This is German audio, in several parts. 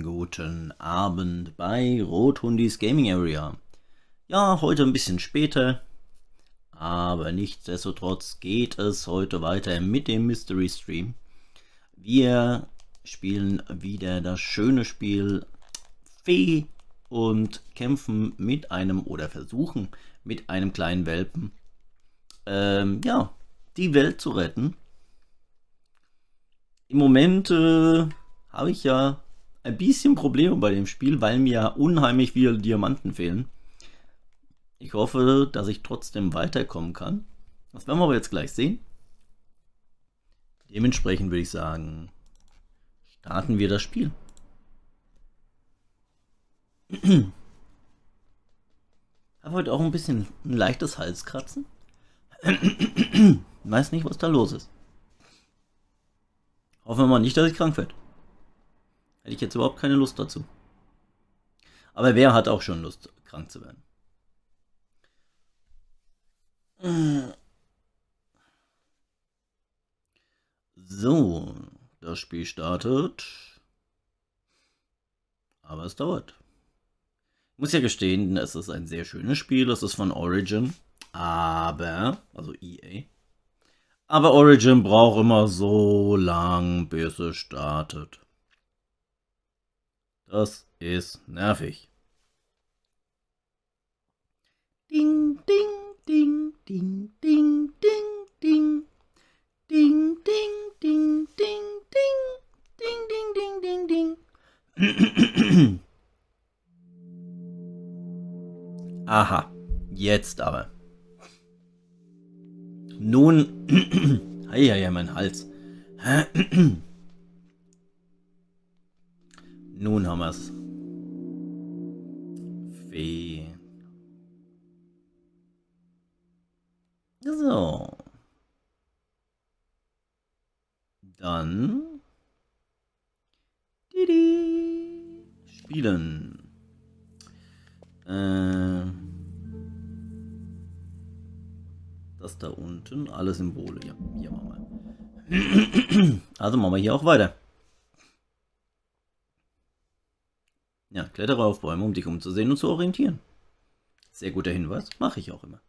Guten Abend bei Rothundis Gaming Area. Ja, heute ein bisschen später, aber nichtsdestotrotz geht es heute weiter mit dem Mystery Stream. Wir spielen wieder das schöne Spiel Fee und kämpfen mit einem oder versuchen mit einem kleinen Welpen ähm, ja, die Welt zu retten. Im Moment äh, habe ich ja ein bisschen Probleme bei dem Spiel, weil mir unheimlich viele Diamanten fehlen. Ich hoffe, dass ich trotzdem weiterkommen kann. Das werden wir aber jetzt gleich sehen. Dementsprechend würde ich sagen, starten wir das Spiel. habe heute auch ein bisschen ein leichtes Halskratzen. Weiß nicht, was da los ist. Hoffen wir mal nicht, dass ich krank werde. Hätte ich jetzt überhaupt keine Lust dazu. Aber wer hat auch schon Lust, krank zu werden? So, das Spiel startet. Aber es dauert. Ich muss ja gestehen, es ist ein sehr schönes Spiel. Es ist von Origin. Aber, also EA. Aber Origin braucht immer so lang, bis es startet. Das ist nervig. Ding, ding, ding, ding, ding, ding, ding. Ding, ding, ding, ding, ding. Ding, ding, ding, ding, ding. Aha, jetzt aber. Nun, ja, ja, mein Hals. Nun haben wir es. Fee. So. Dann. Didi. Spielen. Äh, das da unten, alle Symbole. Ja, hier machen wir. Also machen wir hier auch weiter. Ja, klettere auf Bäume, um dich umzusehen und zu orientieren. Sehr guter Hinweis, mache ich auch immer.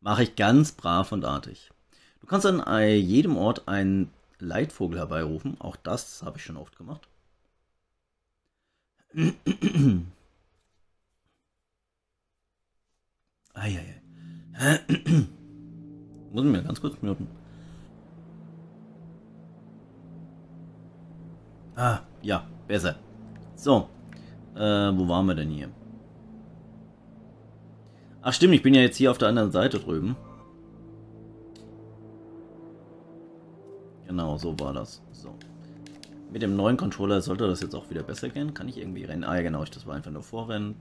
Mache ich ganz brav und artig. Du kannst an jedem Ort einen Leitvogel herbeirufen. Auch das habe ich schon oft gemacht. Eieiei. Muss ich mir ganz kurz muten. Ah, ja, besser. So, äh, wo waren wir denn hier? Ach stimmt, ich bin ja jetzt hier auf der anderen Seite drüben. Genau, so war das. So. Mit dem neuen Controller sollte das jetzt auch wieder besser gehen. Kann ich irgendwie rennen? Ah ja, genau, das war einfach nur Vorrennen.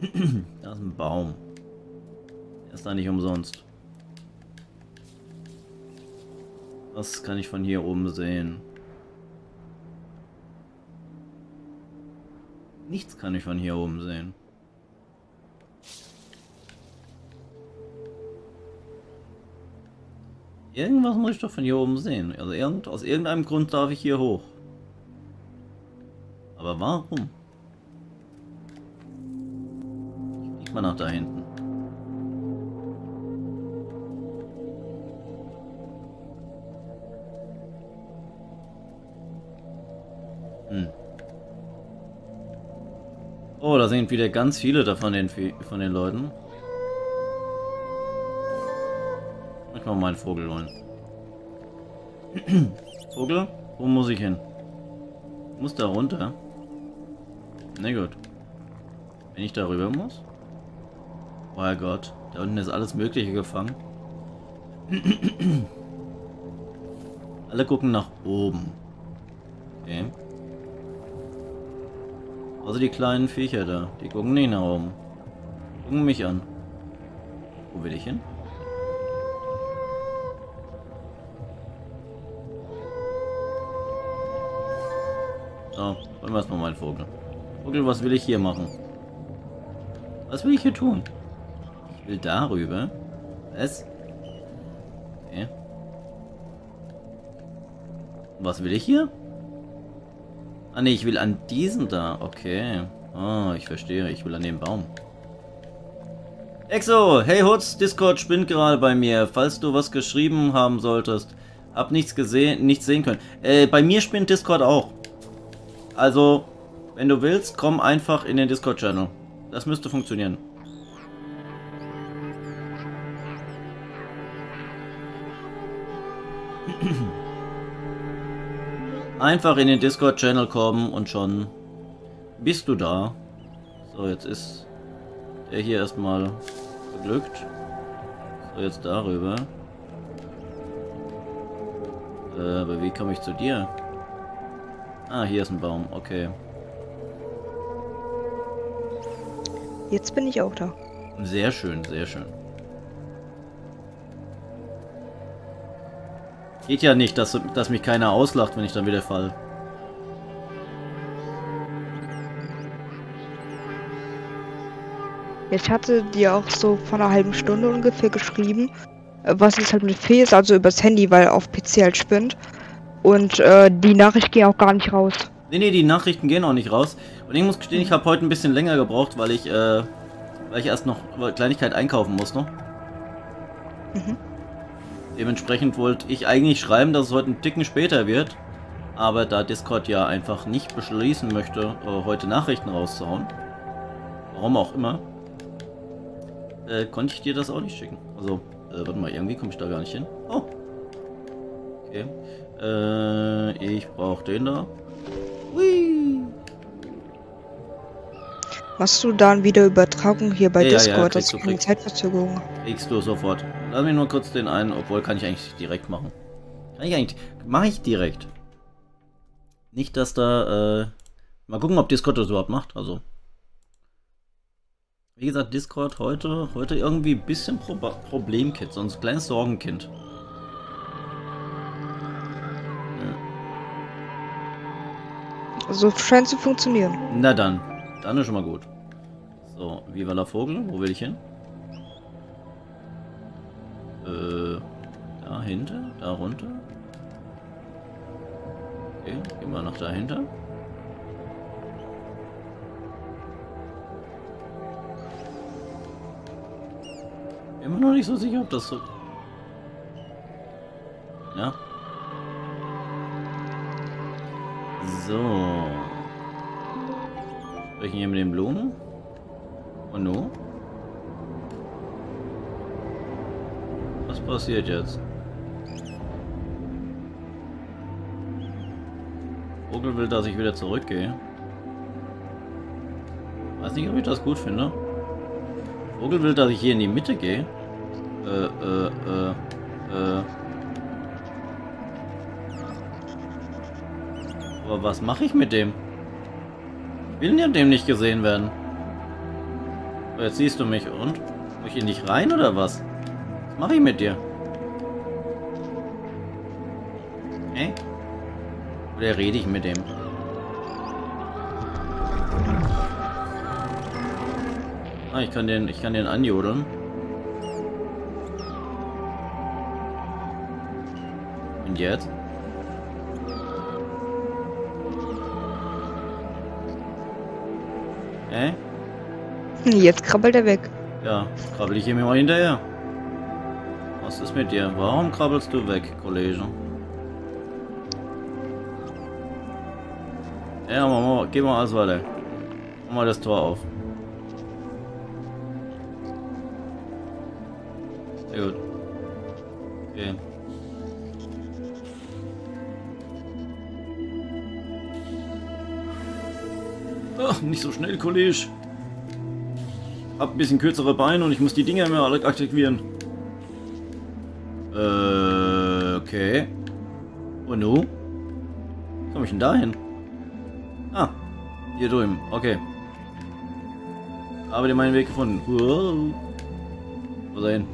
Da ist ein Baum. Der ist da nicht umsonst. Was kann ich von hier oben sehen? Nichts kann ich von hier oben sehen. Irgendwas muss ich doch von hier oben sehen. Also irgend, aus irgendeinem Grund darf ich hier hoch. Aber warum? Ich mal nach da hinten. Sind wieder ganz viele davon den, von den Leuten. Ich mal meinen Vogel holen. Vogel, wo muss ich hin? muss da runter. Na gut. Wenn ich da rüber muss? Oh Gott, da unten ist alles Mögliche gefangen. Alle gucken nach oben. Okay. Also die kleinen Viecher da, die gucken nicht nach oben. Gucken mich an. Wo will ich hin? So, holen wir erstmal meinen Vogel. Vogel, was will ich hier machen? Was will ich hier tun? Ich will darüber. Was? Okay. Was will ich hier? Ah ne, ich will an diesen da. Okay. Ah, ich verstehe. Ich will an den Baum. Exo, hey Hutz, Discord spinnt gerade bei mir. Falls du was geschrieben haben solltest. Hab nichts gesehen, nichts sehen können. Äh, bei mir spinnt Discord auch. Also, wenn du willst, komm einfach in den Discord-Channel. Das müsste funktionieren. Einfach in den Discord-Channel kommen und schon bist du da. So, jetzt ist der hier erstmal beglückt. So, jetzt darüber. Äh, aber wie komme ich zu dir? Ah, hier ist ein Baum. Okay. Jetzt bin ich auch da. Sehr schön, sehr schön. Geht ja nicht, dass, dass mich keiner auslacht, wenn ich dann wieder fall. Ich hatte dir auch so vor einer halben Stunde ungefähr geschrieben, was es halt mit Fee ist, also übers Handy, weil auf PC halt spinnt. Und äh, die Nachricht ging auch gar nicht raus. Nee, nee, die Nachrichten gehen auch nicht raus. Und ich muss gestehen, ich habe heute ein bisschen länger gebraucht, weil ich, äh, weil ich erst noch Kleinigkeit einkaufen muss, ne? Mhm. Dementsprechend wollte ich eigentlich schreiben, dass es heute ein Ticken später wird. Aber da Discord ja einfach nicht beschließen möchte, äh, heute Nachrichten rauszuhauen, warum auch immer, äh, konnte ich dir das auch nicht schicken. Also, äh, warte mal, irgendwie komme ich da gar nicht hin. Oh. Okay. Äh, ich brauche den da. Hui. Machst du dann wieder Übertragung hier bei ja, Discord? Ja, das ist keine Zeitverzögerung. Kriegst du sofort. Lass mich nur kurz den einen, obwohl kann ich eigentlich direkt machen. Kann ich eigentlich. Mache ich direkt. Nicht, dass da. Äh, mal gucken, ob Discord das überhaupt macht. Also. Wie gesagt, Discord heute, heute irgendwie ein bisschen Pro Problemkind, so ein kleines Sorgenkind. So also scheint zu funktionieren. Na dann. Dann ist schon mal gut. So, Viva la Vogel, wo will ich hin? Dahinter, da runter. Okay, gehen wir nach dahinter. Immer noch nicht so sicher, ob das so... Ja. So. Sprechen hier mit den Blumen. Und nun? Was passiert jetzt? Vogel will, dass ich wieder zurückgehe. Weiß nicht, ob ich das gut finde. Vogel will, dass ich hier in die Mitte gehe. Äh, äh, äh, äh. Aber was mache ich mit dem? Ich will ja dem nicht gesehen werden. Jetzt siehst du mich und? Muss ich in dich rein oder was? Was mache ich mit dir? Hä? Oder rede ich mit dem? Ah, ich kann den, ich kann den anjodeln. Und jetzt? Hä? Jetzt krabbelt er weg. Ja, krabbel ich ihm mal hinterher. Was ist mit dir? Warum krabbelst du weg, Kollege? Ja, Mama, geh mal alles weiter. Mach mal das Tor auf. Sehr gut. Okay. Ach, nicht so schnell, Kollege. Hab ein bisschen kürzere Beine und ich muss die Dinger alle aktivieren. Äh, okay. Und nu? Komm ich denn da hin? Hier drüben. Okay. Habe dir meinen Weg gefunden. Wow. Wo ist er hin?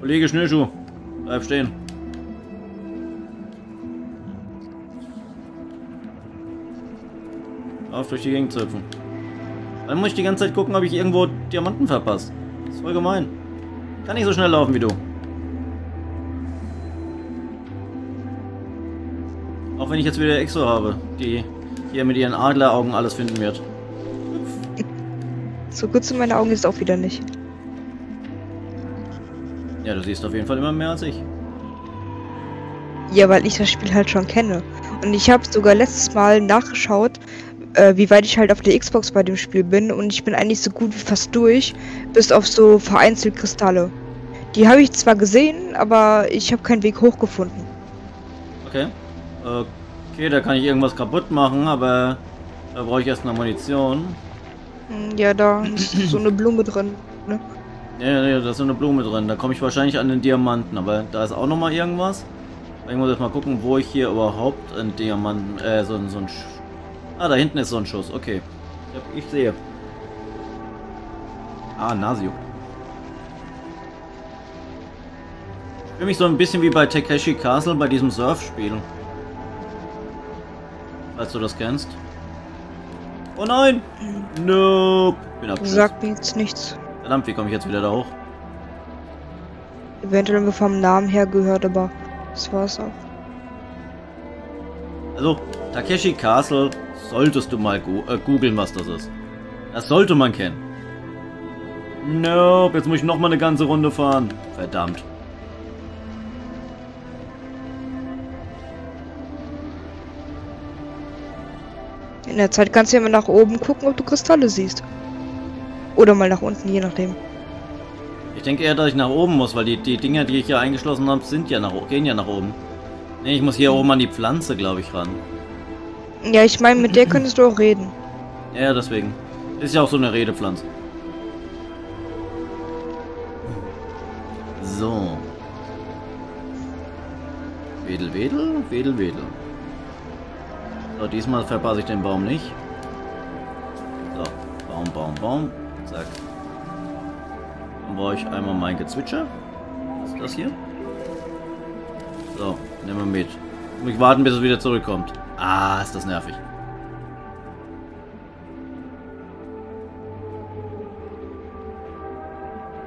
Kollege Schnürschuh, bleib stehen. Auf durch die Gegend zu hüpfen. Dann muss ich die ganze Zeit gucken, ob ich irgendwo Diamanten verpasst. Das ist voll gemein. Kann nicht so schnell laufen wie du. Auch wenn ich jetzt wieder Exo habe, die hier mit ihren Adleraugen alles finden wird. So gut sind meine Augen jetzt auch wieder nicht. Ja, du siehst auf jeden Fall immer mehr als ich. Ja, weil ich das Spiel halt schon kenne. Und ich habe sogar letztes Mal nachgeschaut, äh, wie weit ich halt auf der Xbox bei dem Spiel bin. Und ich bin eigentlich so gut wie fast durch, bis auf so vereinzelt Kristalle. Die habe ich zwar gesehen, aber ich habe keinen Weg hochgefunden. Okay. Okay, da kann ich irgendwas kaputt machen, aber da brauche ich erst eine Munition. Hm, Ja, da ist so eine Blume drin. Ne? Ja, ja, da ist so eine Blume drin. Da komme ich wahrscheinlich an den Diamanten, aber da ist auch noch mal irgendwas. Ich muss jetzt mal gucken, wo ich hier überhaupt einen Diamanten, äh, so, ein- so ein... Sch ah, da hinten ist so ein Schuss. Okay. Ich, ich sehe. Ah, Nasio. Für mich so ein bisschen wie bei Takeshi Castle bei diesem Surfspiel. Falls du das kennst. Oh nein! Nope. Bin abgestürzt. Sagt mir jetzt nichts. Verdammt, wie komme ich jetzt wieder da hoch? Eventuell haben wir vom Namen her gehört, aber das war's auch. Also, Takeshi Castle solltest du mal gu äh, googeln, was das ist. Das sollte man kennen. Nope, jetzt muss ich noch mal eine ganze Runde fahren. Verdammt. In der Zeit kannst du ja mal nach oben gucken, ob du Kristalle siehst. Oder mal nach unten, je nachdem. Ich denke eher, dass ich nach oben muss, weil die, die Dinger, die ich hier eingeschlossen habe, sind ja nach gehen ja nach oben. Nee, ich muss hier oben an die Pflanze, glaube ich, ran. Ja, ich meine, mit der könntest du auch reden. Ja, deswegen. Ist ja auch so eine Redepflanze. So. Wedel, wedel, wedel, wedel. So, diesmal verpasse ich den Baum nicht. So, Baum, Baum, Baum. Zack. Dann brauche ich einmal mein Gezwitscher. Was ist das hier? So, nehmen wir mit. Ich warten, bis es wieder zurückkommt. Ah, ist das nervig.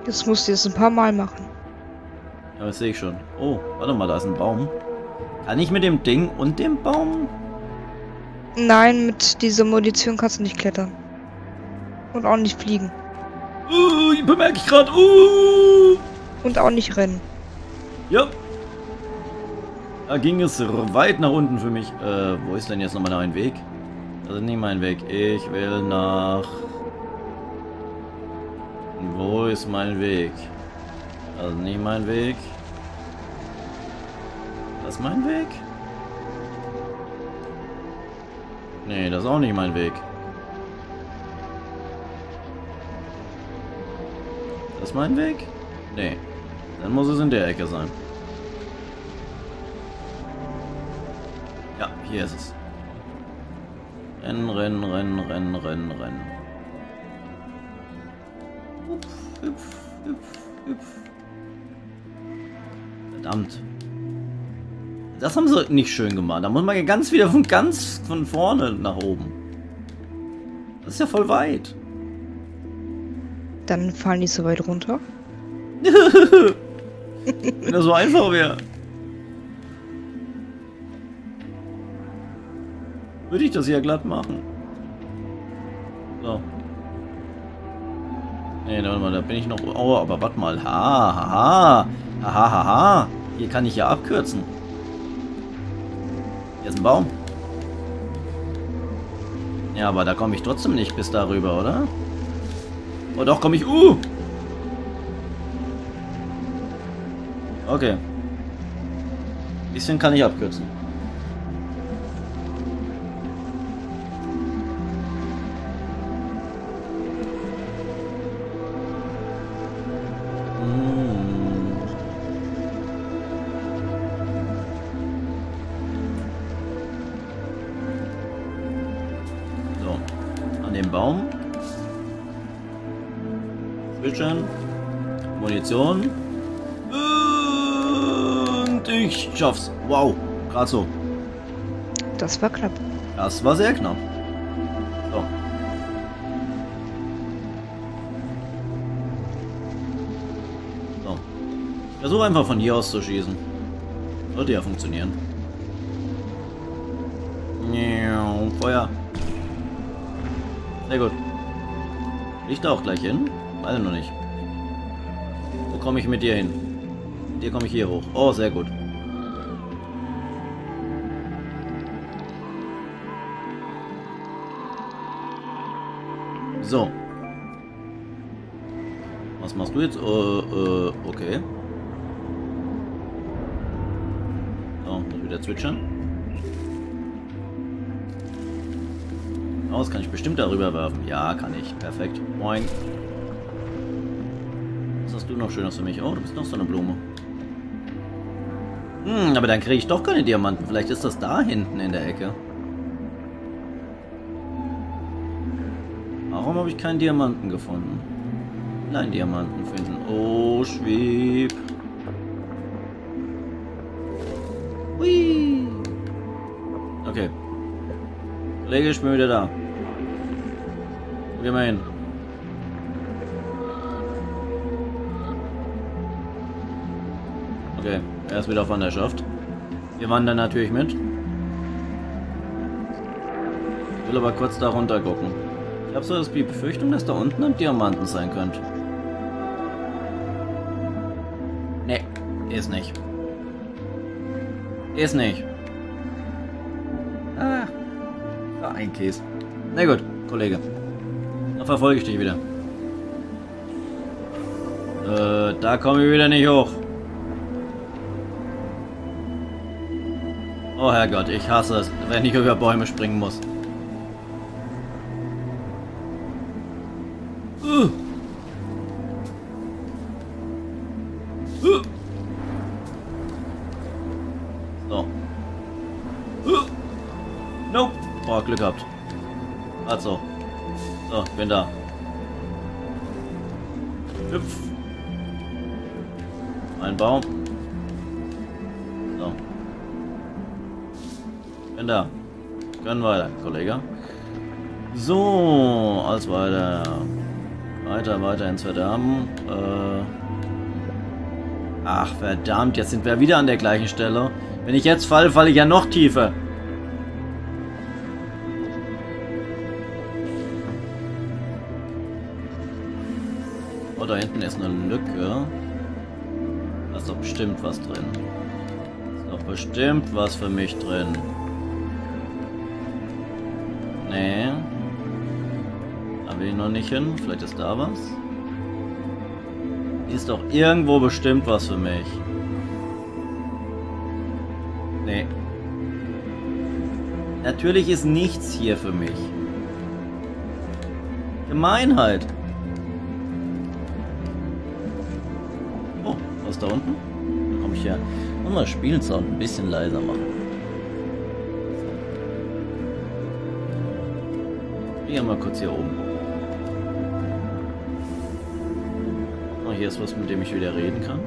Das musst du jetzt ein paar Mal machen. Ja, das sehe ich schon. Oh, warte mal, da ist ein Baum. Kann ich mit dem Ding und dem Baum? Nein, mit dieser Munition kannst du nicht klettern. Und auch nicht fliegen. Uh, bemerke ich gerade. Uh. Und auch nicht rennen. Ja. Da ging es weit nach unten für mich. Äh, wo ist denn jetzt nochmal mein Weg? Ist nicht mein Weg. Ich will nach... Wo ist mein Weg? Ist nicht mein Weg. Das ist mein Weg? Nee, das ist auch nicht mein Weg. Das ist mein Weg? Nee. Dann muss es in der Ecke sein. Ja, hier ist es. Rennen, rennen, rennen, rennen, rennen, rennen. Hüpf, hüpf, hüpf, hüpf. Verdammt. Das haben sie nicht schön gemacht. Da muss man ja ganz wieder von ganz von vorne nach oben. Das ist ja voll weit. Dann fallen die so weit runter. Wenn das so einfach wäre. Würde ich das ja glatt machen. So. Nee, warte mal, da bin ich noch. Oh, aber warte mal. Ha, ha, ha. Ha, ha, ha, ha. Hier kann ich ja abkürzen. Hier ist ein Baum. Ja, aber da komme ich trotzdem nicht bis darüber, oder? Oh, doch, komme ich. Uh! Okay. Bisschen kann ich abkürzen. Zwischen. Munition. Und ich schaff's. Wow, gerade so. Das war knapp. Das war sehr knapp. So. So. Ich versuche einfach von hier aus zu schießen. Sollte ja funktionieren. Feuer. Sehr gut. Ich da auch gleich hin? Weiß noch nicht. Wo komme ich mit dir hin? Mit dir komme ich hier hoch. Oh, sehr gut. So. Was machst du jetzt? Äh, äh, okay. So, muss wieder zwitschern. Aus kann ich bestimmt darüber werfen. Ja, kann ich. Perfekt. Moin. Hast du noch Schönes für mich? Oh, du bist noch so eine Blume. Hm, aber dann kriege ich doch keine Diamanten. Vielleicht ist das da hinten in der Ecke. Warum habe ich keinen Diamanten gefunden? Nein, Diamanten finden. Oh, schweb. Hui. Okay. Kollege, ich bin wieder da. Gehen wir hin? Okay, er ist wieder auf Wanderschaft. Wir wandern natürlich mit. Ich will aber kurz da runter gucken. Ich habe so das die Befürchtung, dass da unten ein Diamanten sein könnte. Nee, ist nicht. Ist nicht. Ah, war ein Käse. Na gut, Kollege. Dann verfolge ich dich wieder. Äh, da komme ich wieder nicht hoch. Oh Herrgott, ich hasse es, wenn ich über Bäume springen muss. Uh. Uh. So. Nope. Oh, Glück gehabt. Also. So, bin da. Hüpf. Ein Baum. Da. Können weiter, Kollege. So, als weiter. Weiter, weiter ins Verderben. Äh Ach, verdammt, jetzt sind wir wieder an der gleichen Stelle. Wenn ich jetzt falle, falle ich ja noch tiefer. Oh, da hinten ist eine Lücke. Da ist doch bestimmt was drin. Ist doch bestimmt was für mich drin. Nee. Da will ich noch nicht hin. Vielleicht ist da was. Ist doch irgendwo bestimmt was für mich. Nee. Natürlich ist nichts hier für mich. Gemeinheit. Oh, was da unten? Da komme ich her. Und mal Spielsound ein bisschen leiser machen. Hier mal kurz hier oben. Oh, hier ist was, mit dem ich wieder reden kann.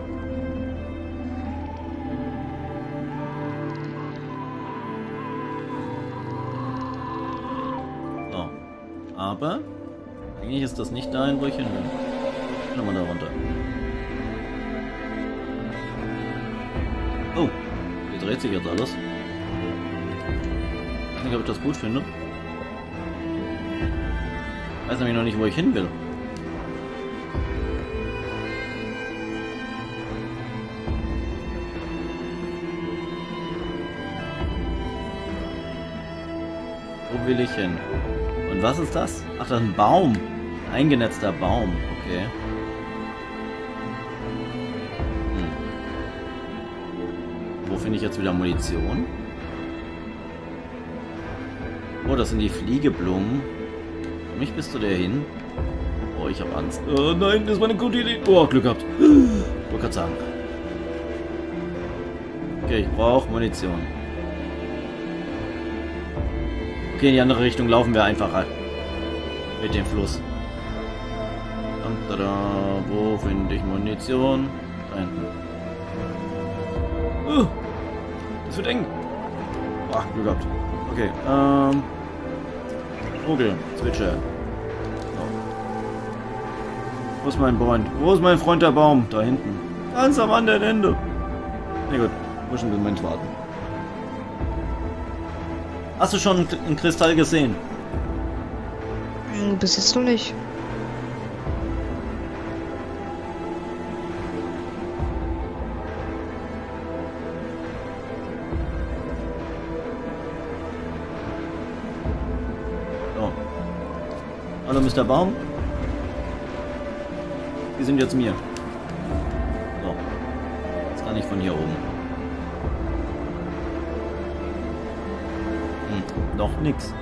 So. Aber eigentlich ist das nicht dahin, wo ich hin will. Schau mal da runter. Oh, hier dreht sich jetzt alles. Ich weiß nicht, ob ich das gut finde. Ich weiß nämlich noch nicht, wo ich hin will. Wo will ich hin? Und was ist das? Ach, das ist ein Baum. Ein eingenetzter Baum. Okay. Hm. Wo finde ich jetzt wieder Munition? Oh, das sind die Fliegeblumen. Komm ich bis zu der hin? Oh, ich habe Angst. Oh nein, das war eine gute Idee. Oh, Glück gehabt. Wollte gerade sagen. Okay, ich brauche Munition. Okay, in die andere Richtung laufen wir einfacher. Mit dem Fluss. Da, da, wo finde ich Munition? Da hinten. Das wird eng. Ach, Glück gehabt. Okay, ähm... Vogel, Zwitscher. Wo ist mein Freund? Wo ist mein Freund der Baum? Da hinten. Ganz am anderen Ende. Na gut, muss einen Moment warten. Hast du schon einen Kristall gesehen? Hm, bis jetzt noch nicht. Hallo Mr. Baum. Sie sind jetzt mir. So. Jetzt kann ich von hier oben. Hm, doch nix.